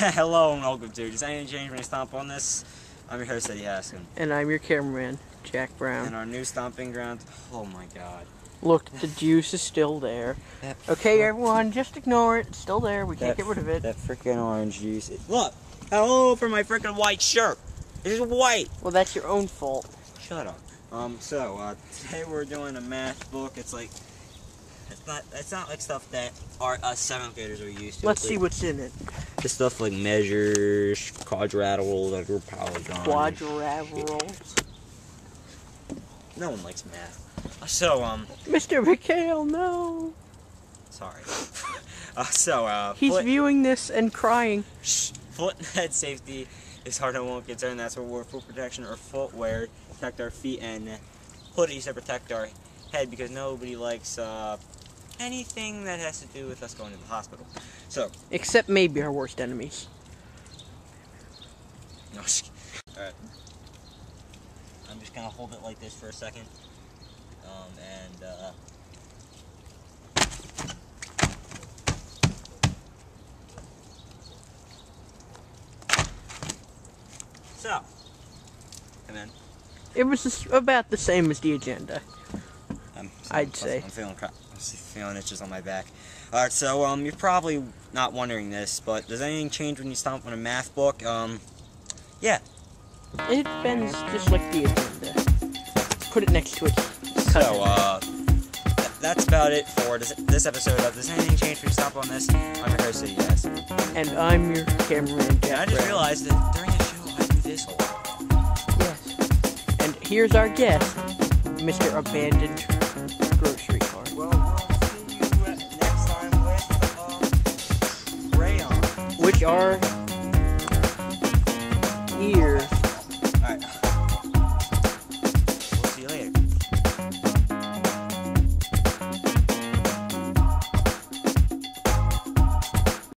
Hello and welcome to Does Anything Change When You Stomp on This? I'm your host, Eddie Hasson. And I'm your cameraman, Jack Brown. And our new stomping ground, oh my god. Look, the juice is still there. Okay, everyone, just ignore it. It's still there. We can't get rid of it. That freaking orange juice. Look! Hello for my freaking white shirt! It's white! Well, that's your own fault. Shut up. Um, so, uh, today we're doing a math book. It's like, it's not, it's not like stuff that our, us seventh graders are used to. Let's see what's in it. This stuff like measures, quadrilaterals, like we're polygons. Quadrilaterals. No one likes math. So, um, Mr. McHale, no. sorry. uh, so, uh, He's viewing this and crying. shh, foot and head safety is hard and won't concern. That's where we're foot protection or footwear to protect our feet and hoodies to protect our head because nobody likes, uh, anything that has to do with us going to the hospital. So, Except maybe our worst enemies. no, just- alright. I'm just gonna hold it like this for a second. Um, and, uh, So, come in. It was about the same as the agenda. I'm, I'd I'm, say. I'm feeling cra- I'm feeling itches on my back. All right, so um, you're probably not wondering this, but does anything change when you stomp on a math book? Um, yeah. It bends just like the agenda. Put it next to it. So uh, th- that's about it for this, this episode of Does Anything Change when you stomp on this? I'm your host, yes. And I'm your cameraman, Jack And I just Brown. realized that during the show I do this a lot. Yes. And here's our guest, Mr. Abandoned Grocery Cart. Well, with